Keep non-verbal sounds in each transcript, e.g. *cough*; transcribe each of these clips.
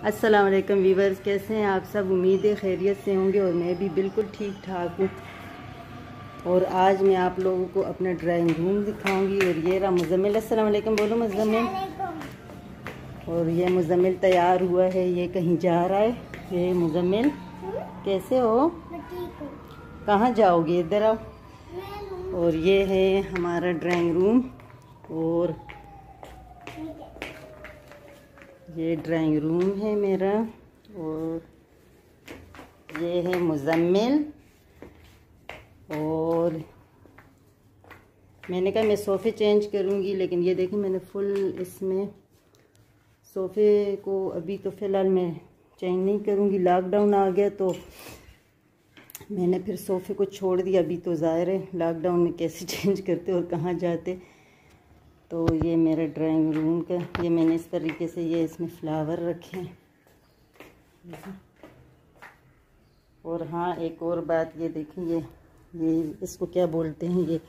अस्सलाम वालेकुम वीवर्स कैसे हैं आप सब? उम्मीद है खैरियत से होंगे और मैं भी बिल्कुल ठीक ठाक हूँ। और आज मैं आप लोगों को अपना ड्राइंग रूम दिखाऊँगी और ये रहा मुजम्मिल। अस्सलाम वालेकुम बोलो मुजम्मिल। और ये मुजम्मिल तैयार हुआ है ये कहीं जा रहा है? ये मुजम्मिल कैसे हो? कहाँ जाओगे? इधर आओ। और ये है हमारा ड्राइंग रूम और ये ड्राइंग रूम है मेरा और ये है मुजम्मिल और मैंने कहा मैं सोफ़े चेंज करूँगी, लेकिन ये देखिए मैंने फुल इसमें सोफ़े को अभी तो फ़िलहाल मैं चेंज नहीं करूँगी। लॉकडाउन आ गया तो मैंने फिर सोफ़े को छोड़ दिया। अभी तो ज़ाहिर है लॉकडाउन में कैसे *laughs* चेंज करते और कहाँ जाते? तो ये मेरा ड्राइंग रूम का, ये मैंने इस तरीके से ये इसमें फ्लावर रखे हैं। और हाँ एक और बात ये देखें ये ये इसको क्या बोलते हैं, ये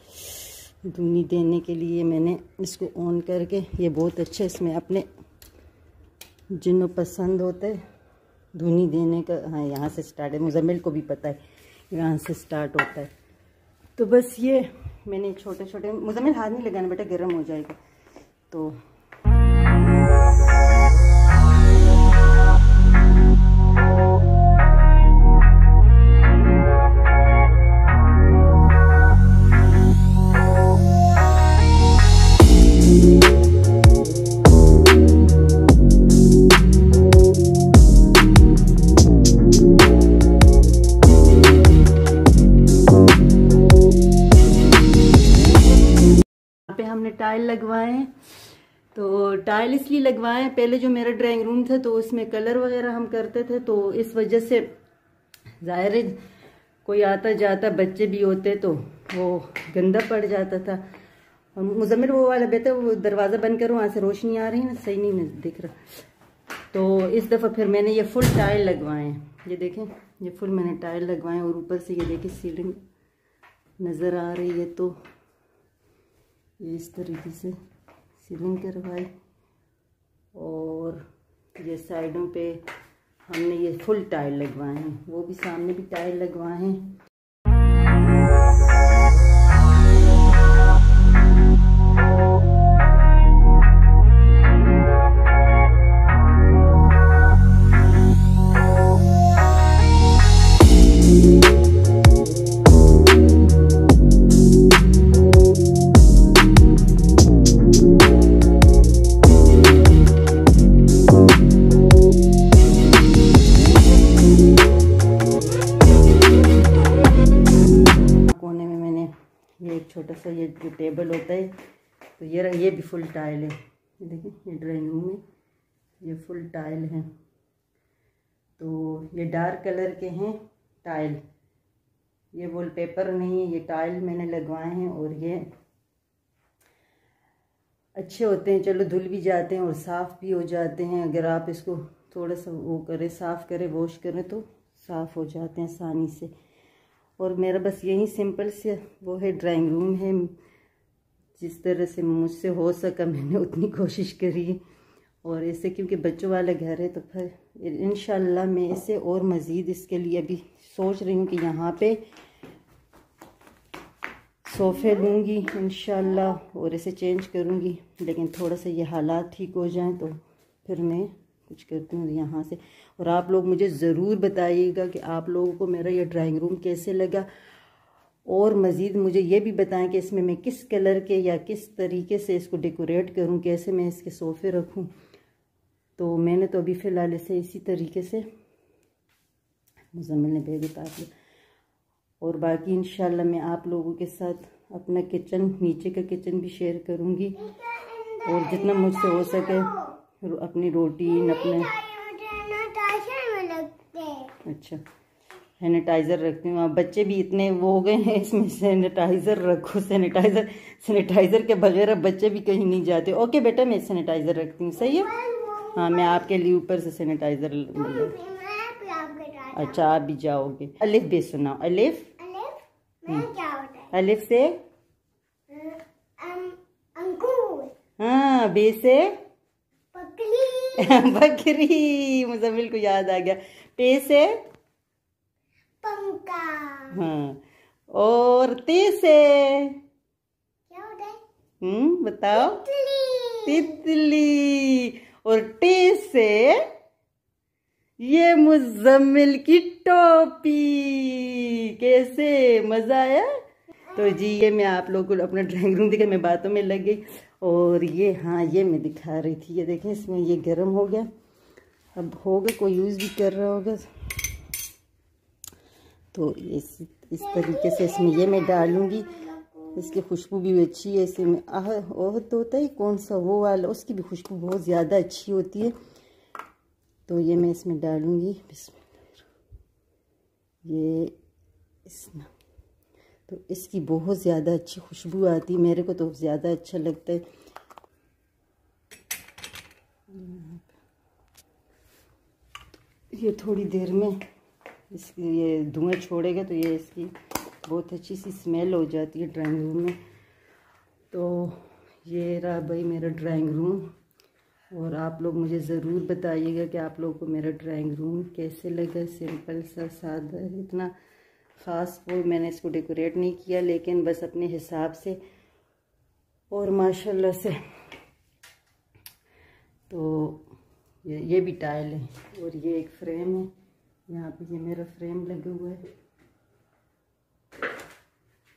धुनी देने के लिए मैंने इसको ऑन करके, ये बहुत अच्छा इसमें अपने जिन्हों पसंद होता है, धुनी देने का हाँ यहाँ से स्टार्ट है मुजम्मिल को भी पता है, यहाँ से स्टार्ट होता है। तो बस ये मैंने छोटे छोटे मुझे मुजम्मिल हाथ नहीं लगाना बेटा गर्म हो जाएगा। तो टाइल लगवाए। तो टाइल इसलिए लगवाए, पहले जो मेरा ड्राइंग रूम था तो उसमें कलर वगैरह हम करते थे तो इस वजह से ज़ाहिर कोई आता जाता बच्चे भी होते तो वो गंदा पड़ जाता था। और मुजम्मिल वो वाला बेटा, वो दरवाज़ा बंद करो, वहाँ से रोशनी आ रही है ना, सही नहीं दिख रहा। तो इस दफ़ा फिर मैंने ये फुल टाइल लगवाए। हैं ये देखें, ये फुल मैंने टाइल लगवाए और ऊपर से ये देखें सीलिंग नज़र आ रही है तो ये इस तरीके से सीलिंग करवाई और ये साइडों पे हमने ये फुल टाइल लगवाए हैं। वो भी सामने भी टाइल लगवाए हैं। ये एक छोटा सा ये जो टेबल होता है तो ये ये भी फुल टाइल है। ये ये ड्राइंग रूम है, ये फुल टाइल है। तो ये डार्क कलर के हैं टाइल ये वॉल पेपर नहीं है, ये टाइल मैंने लगवाए हैं और ये अच्छे होते हैं। चलो धुल भी जाते हैं और साफ़ भी हो जाते हैं। अगर आप इसको थोड़ा सा वो करें, साफ़ करें वॉश करें तो साफ़ हो जाते हैं आसानी से। और मेरा बस यही सिंपल से वो है, ड्राइंग रूम है। जिस तरह से मुझसे हो सका मैंने उतनी कोशिश करी। और ऐसे क्योंकि बच्चों वाला घर है तो फिर इन मैं इसे और मज़ीद इसके लिए अभी सोच रही हूँ कि यहाँ पे सोफ़े लूँगी इन और इसे चेंज करूँगी। लेकिन थोड़ा सा ये हालात ठीक हो जाएँ तो फिर मैं कुछ करती हूँ यहाँ से। और आप लोग मुझे ज़रूर बताइएगा कि आप लोगों को मेरा ये ड्राइंग रूम कैसे लगा। और मज़ीद मुझे ये भी बताएँ कि इसमें मैं किस कलर के या किस तरीके से इसको डेकोरेट करूँ, कैसे मैं इसके सोफ़े रखूँ। तो मैंने तो अभी फ़िलहाल इसे इसी तरीके से मुजम्मिल ने भेज दिया और बाकी इन मैं आप लोगों के साथ अपना किचन, नीचे का किचन भी शेयर करूँगी। और जितना मुझसे हो सके अपनी रोटी अपने अच्छा सैनिटाइज़र रखती हूँ। आप बच्चे भी इतने वो हो गए हैं इसमें सैनिटाइज़र रखो सैनिटाइज़र सैनिटाइज़र के बगैर अब बच्चे भी कहीं नहीं जाते। ओके बेटा मैं सैनिटाइज़र रखती हूँ सही है? हाँ मैं आपके लिए ऊपर से सैनिटाइज़र अच्छा आप भी जाओगे। अलिफ बे सुनाओ। अलिफ? अलिफ से? हाँ बे से? *laughs* बकरी मुजम्मिल को याद आ गया। पे से? पंखा। हाँ। और ते से? क्या होता है? हम्म बताओ। तितली। तितली। और टे से? ये मुजम्मिल की टोपी। कैसे? मज़ा आया? तो जी, ये मैं आप लोगों को अपना ड्राइंग रूम दिखा, मैं बातों में लग गई। और ये हाँ ये मैं दिखा रही थी, ये देखें, इसमें ये गर्म हो गया। अब होगा कोई यूज़ भी कर रहा होगा। तो इस इस तरीके से इसमें ये मैं डालूँगी। इसकी खुशबू भी अच्छी है इसमें आह, ओह तो होता है, कौन सा वो वाला, उसकी भी खुशबू बहुत ज़्यादा अच्छी होती है। तो ये मैं इसमें डालूँगी ये, इसमें। तो इसकी बहुत ज़्यादा अच्छी खुशबू आती है। मेरे को तो ज़्यादा अच्छा लगता है। ये थोड़ी देर में इसकी ये धुआँ छोड़ेगा तो ये इसकी बहुत अच्छी सी स्मेल हो जाती है ड्राइंग रूम में। तो ये रहा भाई मेरा ड्राइंग रूम और आप लोग मुझे ज़रूर बताइएगा कि आप लोगों को मेरा ड्राइंग रूम कैसे लगा। सिंपल सा, सादा, इतना ख़ास वो मैंने इसको डेकोरेट नहीं किया, लेकिन बस अपने हिसाब से और माशाल्लाह से। तो ये ये भी टाइल है और ये एक फ्रेम है। यहाँ पे ये मेरा फ्रेम लगा हुआ है।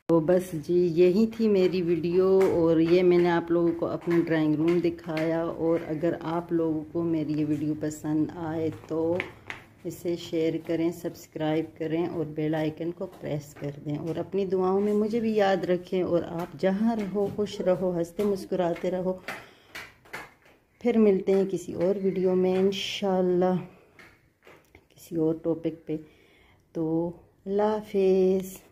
तो बस जी, यही थी मेरी वीडियो और ये मैंने आप लोगों को अपना ड्राइंग रूम दिखाया। और अगर आप लोगों को मेरी ये वीडियो पसंद आए तो इसे शेयर करें सब्सक्राइब करें और बेल आइकन को प्रेस कर दें और अपनी दुआओं में मुझे भी याद रखें और आप जहाँ रहो, खुश रहो, हँसते मुस्कुराते रहो। फिर मिलते हैं किसी और वीडियो में इन किसी और टॉपिक पे। तो अल्लाह हाफिज़।